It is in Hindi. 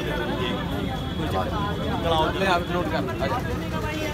ਦੇ ਦਿਓ ਕਲਾਉਡ ਲੈ ਆਪ ਨੋਟ ਕਰ ਆ ਜਾ